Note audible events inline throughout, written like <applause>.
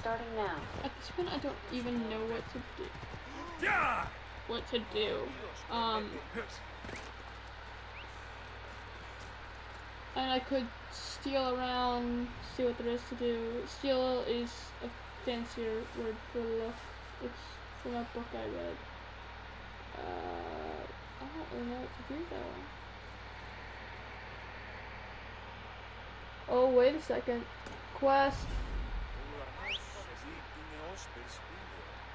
starting now. At this point, I don't even know what to do. What to do. Um, and I could steal around, see what there is to do. Steal is a fancier word for look. It's from a book I read. Uh, I don't really know what to do though. Oh, wait a second. Quest.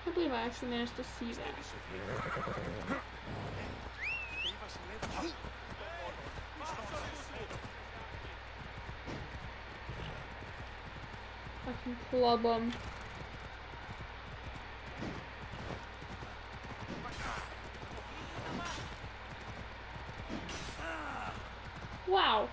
I believe I actually managed to see that. I can club them. Wow.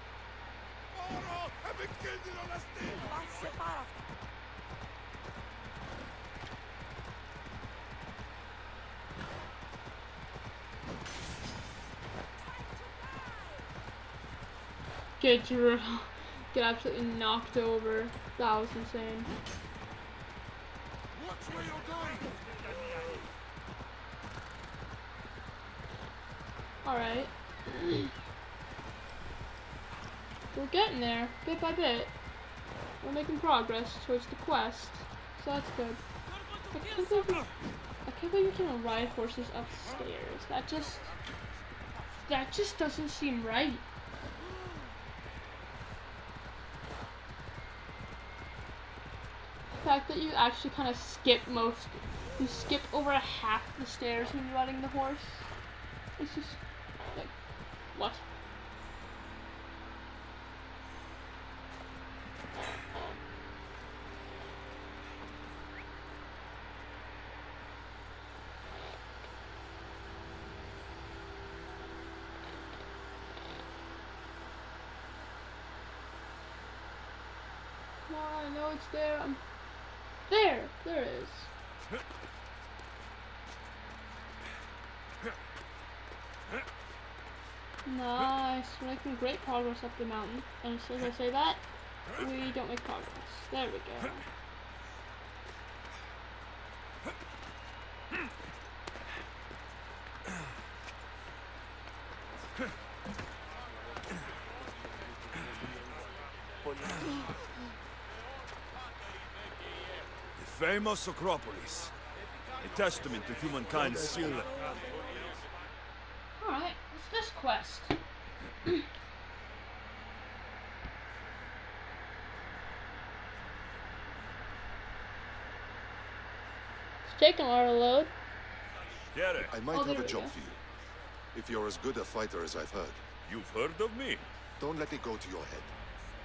Get your get absolutely knocked over. That was insane. Watch where you're going! Alright. <clears throat> We're getting there, bit by bit. We're making progress towards the quest. So that's good. I can't believe we, I can't believe you can ride horses upstairs. That just that just doesn't seem right. The fact that you actually kind of skip most, you skip over half the stairs when you're riding the horse. It's just like, what? I know it's there. I'm there. There is. Nice. We're making great progress up the mountain. And as soon as I say that, we don't make progress. There we go. <laughs> The famous Acropolis. A testament to humankind's skill. Alright, what's this quest? <clears throat> it's taking a lot of load. Get it. I might Oh, have a job go. for you. If you're as good a fighter as I've heard, You've heard of me? don't let it go to your head.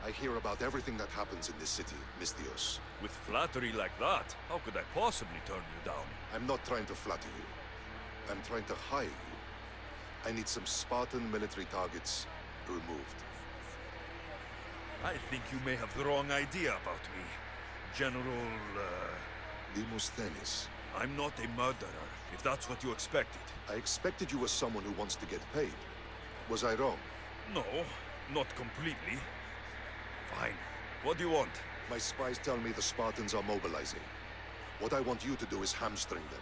I hear about everything that happens in this city, Misthios. With flattery like that, how could I possibly turn you down? I'm not trying to flatter you. I'm trying to hire you. I need some Spartan military targets removed. I think you may have the wrong idea about me. General, uh, Demosthenes. I'm not a murderer, if that's what you expected. I expected you were someone who wants to get paid. Was I wrong? No, not completely. Fine. What do you want? My spies tell me the Spartans are mobilizing. What I want you to do is hamstring them.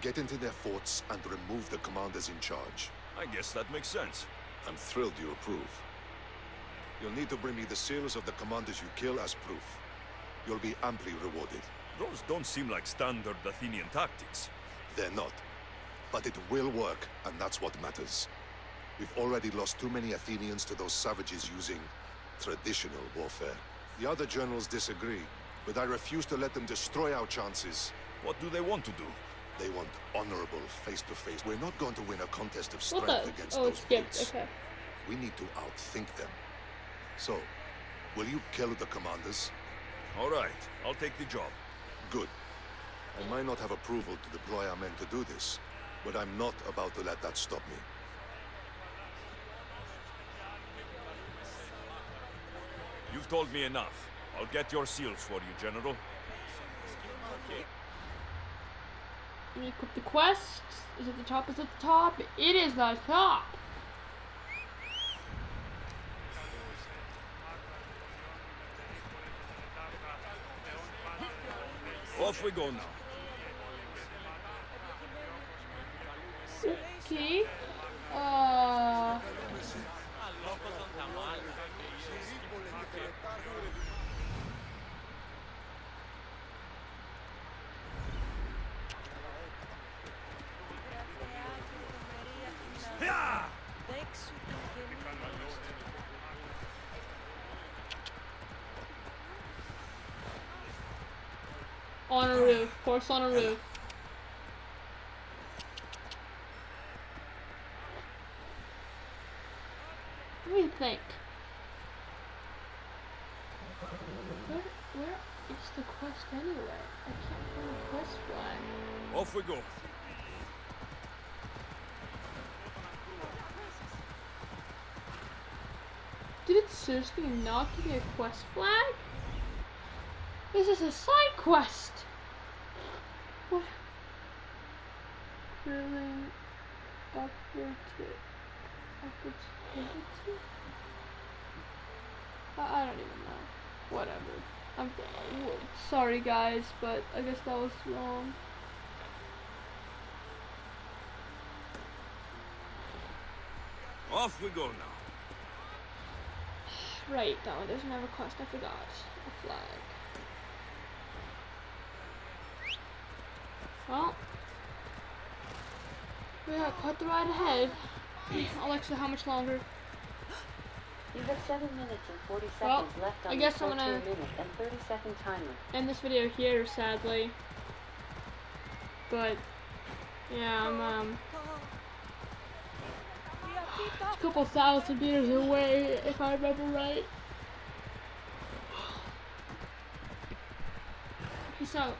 Get into their forts and remove the commanders in charge. I guess that makes sense. I'm thrilled you approve. You'll need to bring me the seals of the commanders you kill as proof. You'll be amply rewarded. Those don't seem like standard Athenian tactics. They're not. But it will work, and that's what matters. We've already lost too many Athenians to those savages using traditional warfare. The other generals disagree, but I refuse to let them destroy our chances. What do they want to do? They want honorable face-to-face. We're not going to win a contest of strength the? against Oh, those it's brutes. Okay. We need to outthink them. So, will you kill the commanders? All right, I'll take the job. Good. I might not have approval to deploy our men to do this, but I'm not about to let that stop me. You've told me enough. I'll get your seals for you, General. Let me equip the quest. Is it the top? Is it the top? It is the top. Off we go now. Okay. Uh. On a roof. Horse on a roof. What do you think? Where, where is the quest anyway? I can't find the quest flag. Off we go. Did it seriously not give me a quest flag? This is a side quest! What? Opportunity. Opportunity? I, I don't even know. Whatever. I'm sorry guys, but I guess that was wrong. Off we go now. Right, that one doesn't have a quest, I forgot. A flag. Well, we got quite the ride ahead. <clears throat> Alexa, how much longer? You have 7 minutes and 40 seconds Well, left on I the guess I'm gonna- minute and 30 second timer. End this video here, sadly. But, yeah, I'm, um, a couple thousand meters away, if I remember right. <sighs> Peace out.